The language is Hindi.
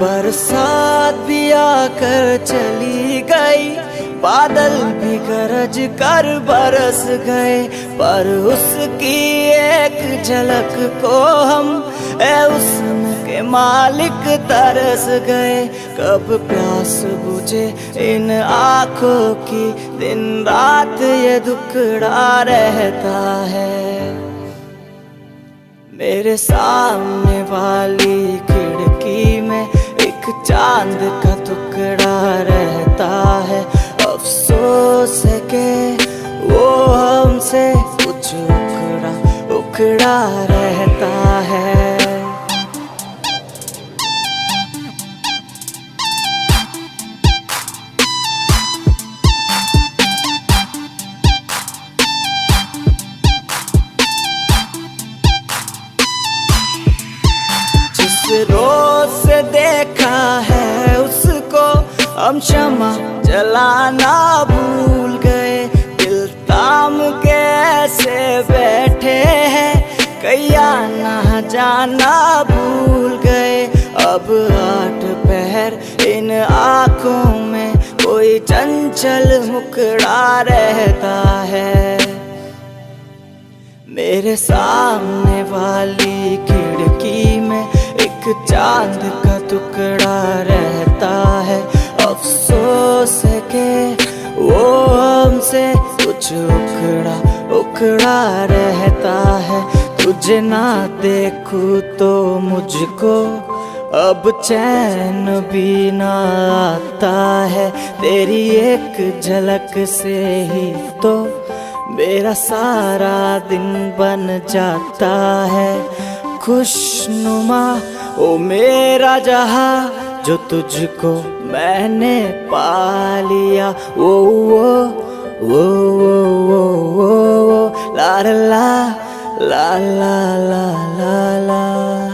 बरसात भी आकर चली गई। बादल भी गरज कर बरस गए। पर उसकी एक झलक को हम ए उसम के मालिक तरस गए। कब प्यास बुझे इन आँखों की। दिन रात ये दुखड़ा रहता है। मेरे सामने वाली खिड़की में चाँद का टुकड़ा रहता है। अफसोस है के वो हमसे कुछ उखड़ा उखड़ा रहता है। हम क्षमा जलाना भूल गए। दिल ताम के ऐसे बैठे हैं? कैया ना जाना भूल गए। अब आठ पहर इन आँखों में कोई चंचल मुकड़ा रहता है। मेरे सामने वाली खिड़की में एक चाँद वो हमसे कुछ उखड़ा उखड़ा रहता है। तुझे ना देखूँ तो मुझको अब चैन भी ना आता है। तेरी एक झलक से ही तो मेरा सारा दिन बन जाता है। खुशनुमा ओ मेरा जहा जो तुझको मैंने पा लिया वो वो वो वो वो वो। ला ला ला ला ला ला ला।